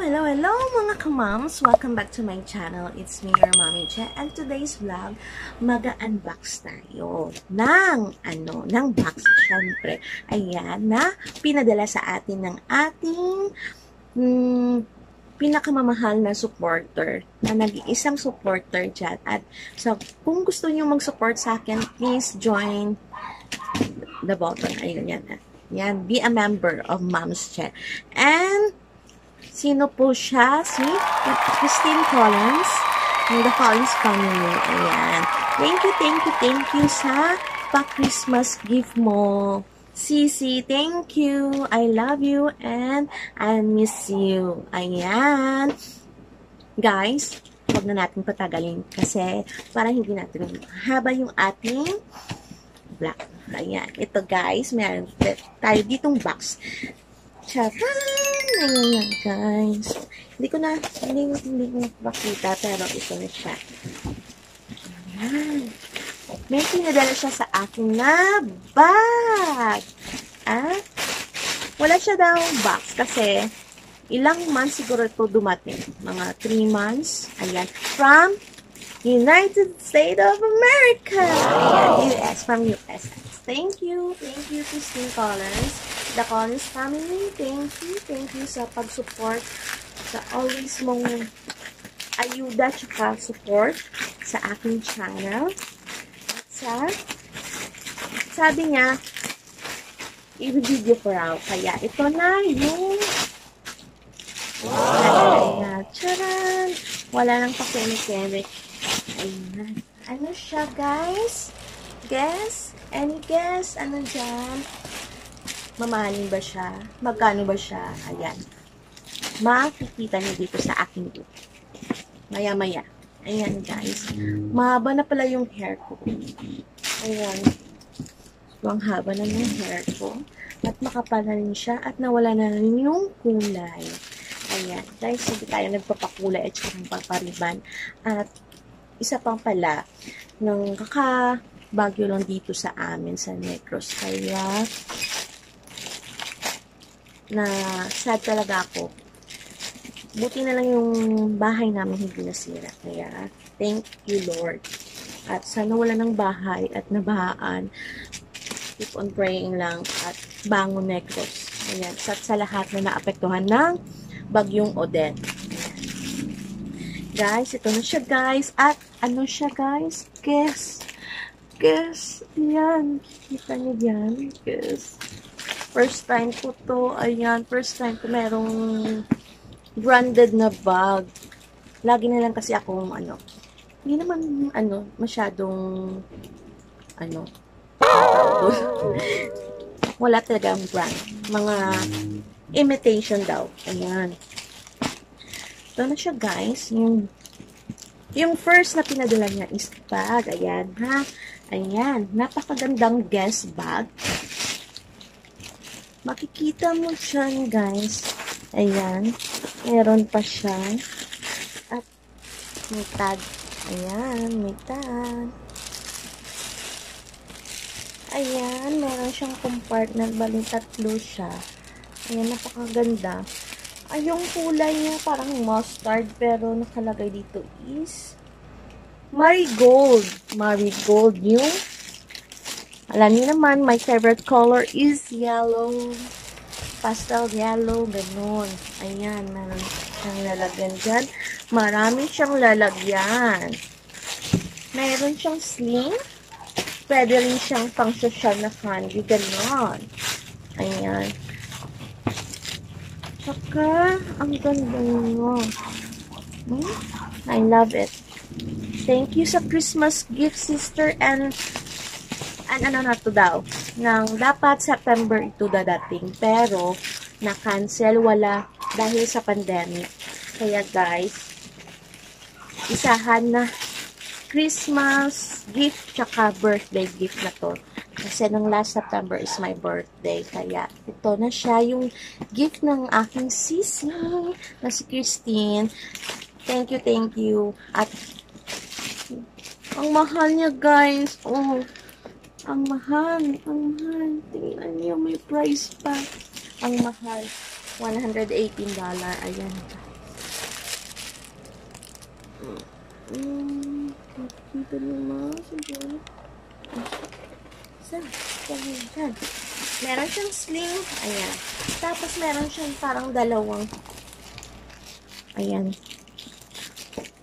hello, hello mga kamams! Welcome back to my channel. It's me, your mommy Che. And today's vlog, mag-unbox tayo ng, ano, ng box, syempre. Ayan, na pinadala sa atin ng ating hmm, pinakamamahal na supporter, na nag-iisang supporter dyan. At so, kung gusto niyo mag-support sa akin, please join the button. Ayun, yan. Yan, be a member of Mom's Che. And, Sino po siya? Si Christine Collins ng The Collins Family. Ayan. Thank you, thank you, thank you sa pa-Christmas gift mo. Sisi, thank you. I love you and I miss you. Ayan. Guys, huwag na natin patagalin kasi para hindi natin haba yung ating black. Ayan. Ito guys, meron tayo ditong box. Charan! Ayan na, guys. Hindi ko na, hindi, hindi ko makita, pero ito na siya. Ayan. May pinadala siya sa akin na bag. Ah, wala siya daw box kasi ilang months siguro ito dumating. Mga 3 months. Ayan. From United States of America. Ayan, US. From US. Thank you. Thank you, Christine Collins the Collins family. Thank you. Thank you sa pag-support, sa always mong ayuda tsaka support sa aking channel. At sa, sabi niya, i-video ko raw. Kaya ito na yung Wow! Ayan. Charan! Wala nang pakemik-kemik. Ayan. Ano siya, guys? Guess? Any guess? Ano dyan? Mamahalin ba siya? Magkano ba siya? Ayan. Makikita niyo dito sa aking book. Maya-maya. Ayan, guys. Mahaba na pala yung hair ko. Ayan. So, ang haba na yung hair ko. At makapal na rin siya. At nawala na rin yung kulay. Ayan. Guys, hindi tayo nagpapakulay at saka pagpariban. At isa pang pala, nung kakabagyo lang dito sa amin sa Negros. Kaya, na sad talaga ako. Buti na lang yung bahay namin hindi nasira. Kaya, thank you Lord. At sana wala ng bahay at nabahaan. Keep on praying lang at bangon necros. Ayan. Sa, sa lahat na naapektuhan ng bagyong Odette. Guys, ito na siya guys. At ano siya guys? Guess. Guess. Ayan. Kita niyo yan. Guess. First time ko to. Ayan, first time ko merong branded na bag. Lagi na lang kasi ako, ano, hindi naman, ano, masyadong, ano, wala talagang brand. Mga imitation daw. Ayan. Ito na siya, guys. Yung, yung first na pinadala niya is bag. Ayan, ha? Ayan. Napakagandang guest bag. Makikita mo siya, guys. Ayan. Meron pa siya. At may tag. Ayan, may tag. Ayan, meron siyang compartment. Baling tatlo siya. Ayan, napakaganda. Ay, yung kulay niya parang mustard pero nakalagay dito is marigold. Marigold yung alam niyo naman, my favorite color is yellow. Pastel yellow, ganun. Ayan, meron siyang lalagyan dyan. Marami siyang lalagyan. Meron siyang sling. Pwede rin siyang pang social na candy, ganun. Ayan. Saka, ang ganda nyo. Hmm? I love it. Thank you sa Christmas gift, sister, and an ano na to daw, nang dapat September ito dadating, pero na-cancel, wala, dahil sa pandemic. Kaya guys, isahan na Christmas gift tsaka birthday gift na to. Kasi nung last September is my birthday. Kaya ito na siya yung gift ng aking sisi na si Christine. Thank you, thank you. At ang mahal niya guys. Oh, ang mahal. Ang mahal. Tingnan niyo, may price pa. Ang mahal. $118. Ayan, guys. Mm, kita niyo mga siguro. Saan? Saan? Saan? Meron siyang sling. Ayan. Tapos meron siyang parang dalawang. Ayan.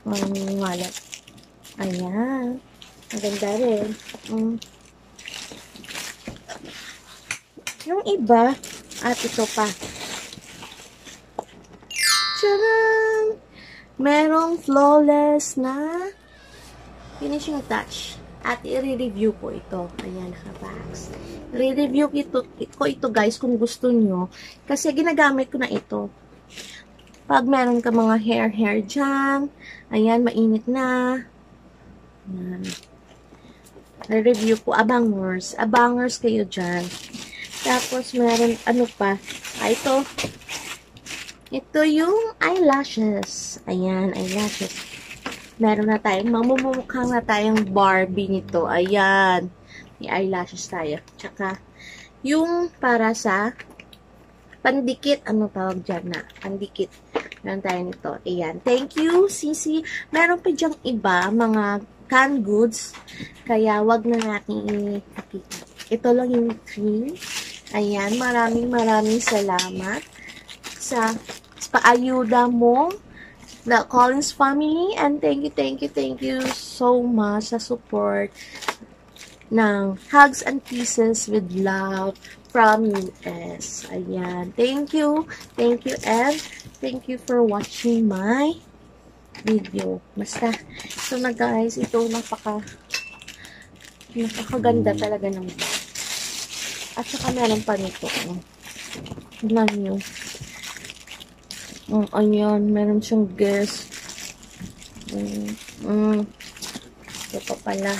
Parang um, wallet. Ayan. Ang ganda rin. Mm. Yung iba, at ito pa. Tcharam! Merong flawless na finishing touch. At i-review ko ito. Ayan, naka-box. I-review ito, ko ito guys kung gusto nyo. Kasi ginagamit ko na ito. Pag meron ka mga hair-hair dyan. Ayan, mainit na. Ayan. I-review ko. Abangers. Abangers kayo dyan. Tapos, meron, ano pa? Ah, ito. Ito yung eyelashes. Ayan, eyelashes. Meron na tayong, mamumukhang na tayong Barbie nito. Ayan. May eyelashes tayo. Tsaka, yung para sa pandikit, ano tawag dyan na? Pandikit. Meron tayo nito. Ayan. Thank you, Sisi. Meron pa dyang iba, mga canned goods. Kaya, wag na natin ipakita. Ito lang yung cream. Ayan, maraming maraming salamat sa, sa paayuda mo the Collins family and thank you, thank you, thank you so much sa support ng Hugs and Kisses with Love from US. Ayan. Thank you. Thank you, and thank you for watching my video. Basta, ito na guys. Ito napaka napakaganda talaga ng bag. At saka meron pa nito. Oh. Tignan nyo. Oh, ayan. Meron siyang guess. Mm, mm. Ito pa pala.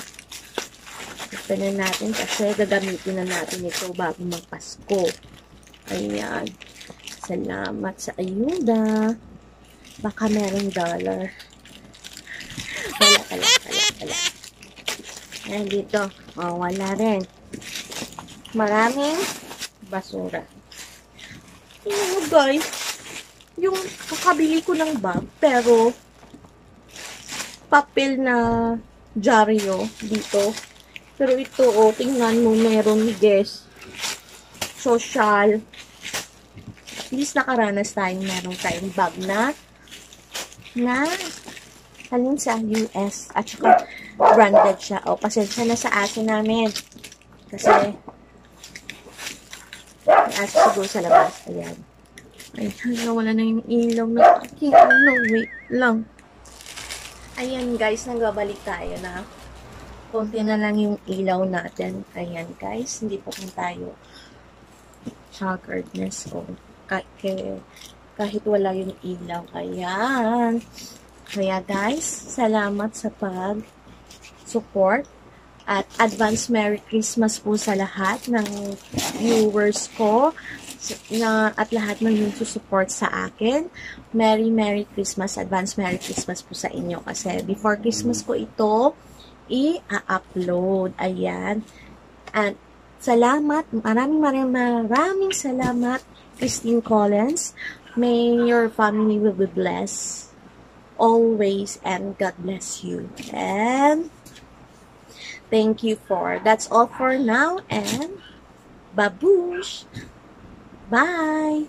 Ito na natin kasi gagamitin na natin ito bago magpasko. Ayan. Salamat sa ayuda. Baka merong dollar. Wala, wala, wala, wala. Ayan dito. Oh, wala rin maraming basura. Tingnan mo guys, yung kakabili ko ng bag, pero papel na dyaryo dito. Pero ito, oh, tingnan mo, meron guest, social. At nakaranas tayong meron tayong bag na na halin sa US. At saka branded siya. O, pasensya na sa aso namin. Kasi may aso siguro sa labas. Ayan. Ay, nawala na yung ilaw na aking ano. Wait lang. Ayan guys, nagbabalik tayo na konti na lang yung ilaw natin. Ayan guys, hindi po kung tayo haggardness o kahit, kahit wala yung ilaw. Ayan. Kaya guys, salamat sa pag support at advance Merry Christmas po sa lahat ng viewers ko na at lahat ng yung support sa akin. Merry Merry Christmas, advance Merry Christmas po sa inyo kasi before Christmas ko ito i-upload. Ayan. And salamat, maraming maraming maraming salamat Christine Collins. May your family will be blessed always and God bless you. And Thank you for. That's all for now and baboosh. Bye.